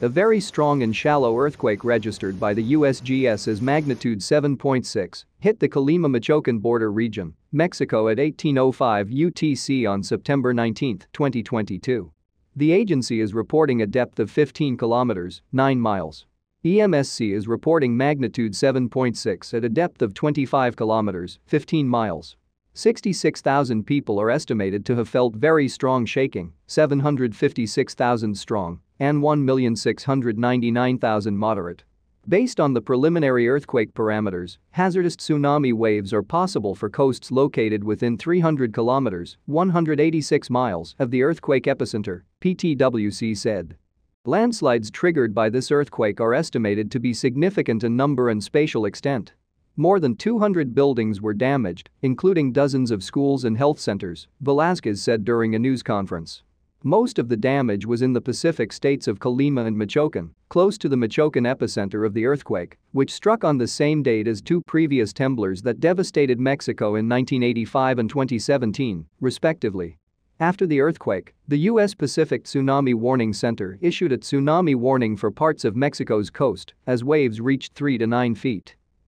A very strong and shallow earthquake registered by the USGS as magnitude 7.6 hit the Colima-Michoacan border region, Mexico at 1805 UTC on September 19, 2022. The agency is reporting a depth of 15 kilometers, 9 miles. EMSC is reporting magnitude 7.6 at a depth of 25 kilometers, 15 miles. 66,000 people are estimated to have felt very strong shaking, 756,000 strong, and 1,699,000 moderate. Based on the preliminary earthquake parameters, hazardous tsunami waves are possible for coasts located within 300 kilometers 186 miles of the earthquake epicenter, PTWC said. Landslides triggered by this earthquake are estimated to be significant in number and spatial extent. More than 200 buildings were damaged, including dozens of schools and health centers, Velazquez said during a news conference. Most of the damage was in the Pacific states of Colima and Michoacan, close to the Michoacan epicenter of the earthquake, which struck on the same date as two previous temblors that devastated Mexico in 1985 and 2017, respectively. After the earthquake, the U.S. Pacific Tsunami Warning Center issued a tsunami warning for parts of Mexico's coast as waves reached 3 to 9 feet.